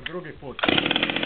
drugi put.